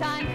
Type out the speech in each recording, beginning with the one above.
Everyone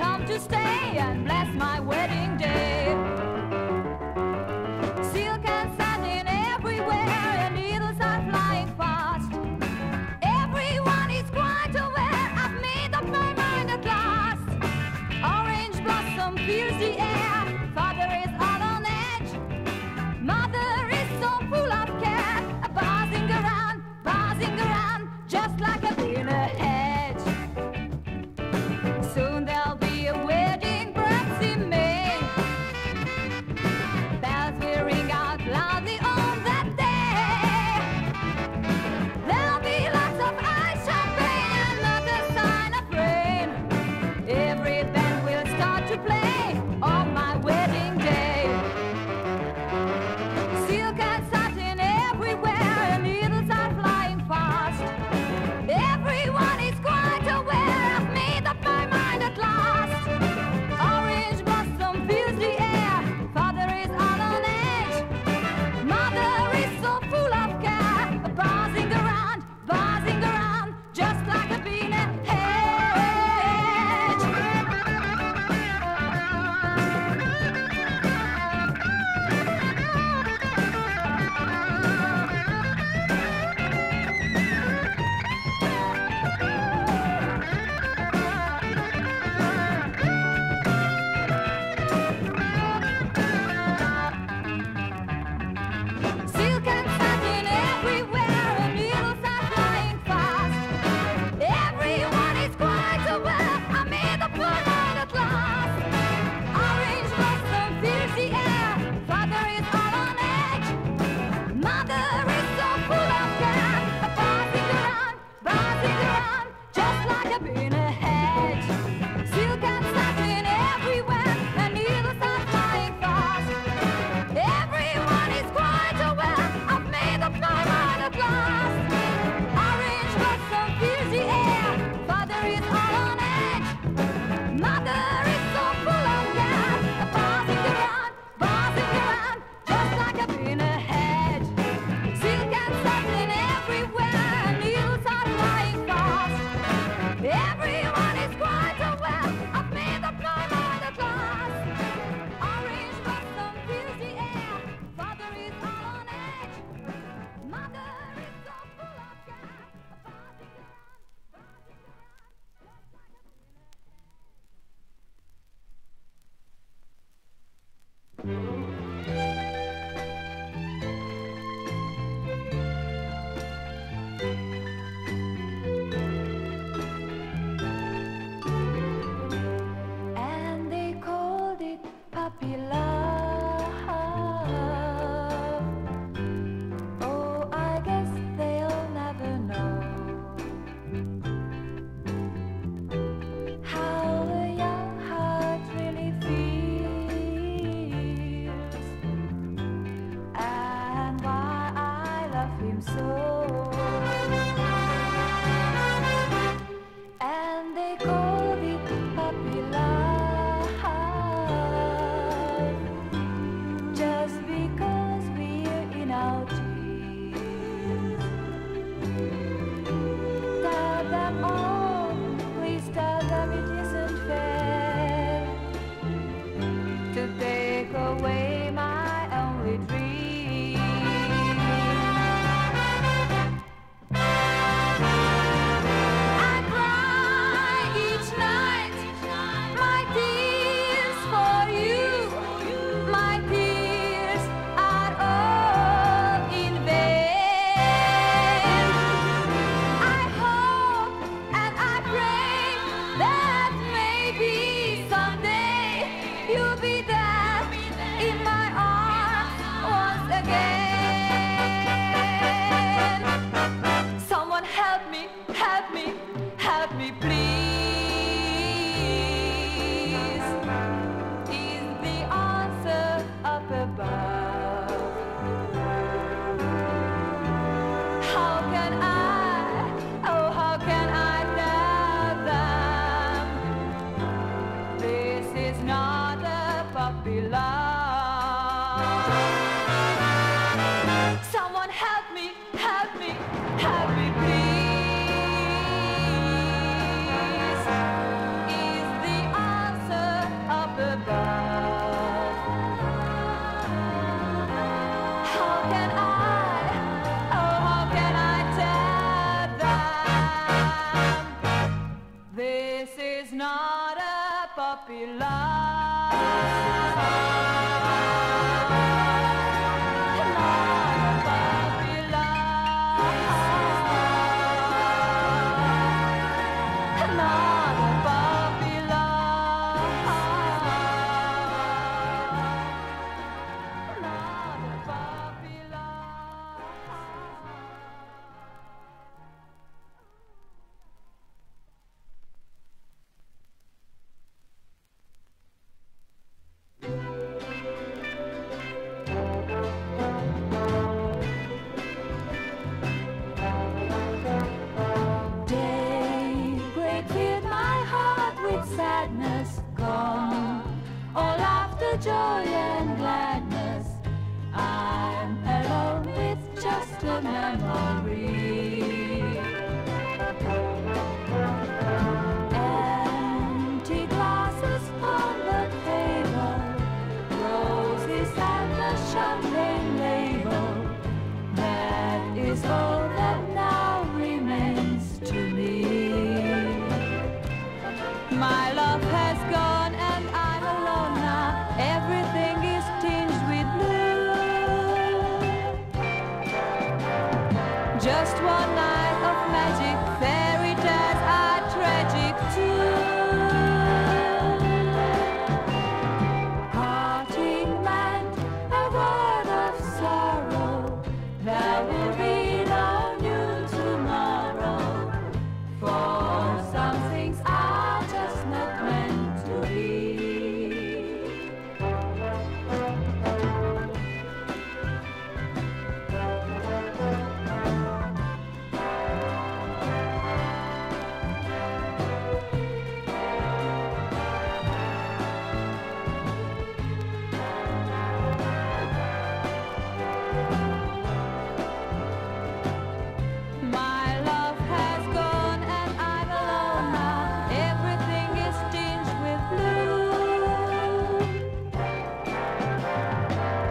happy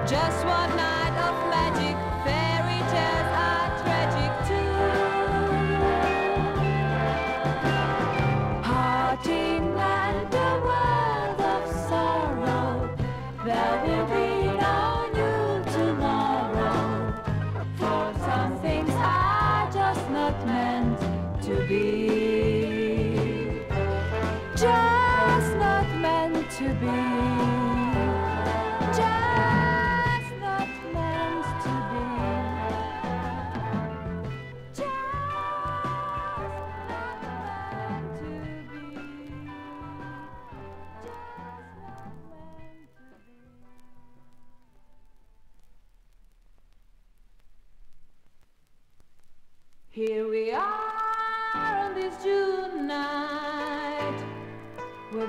Just one night of magic.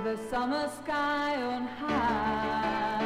the summer sky on high.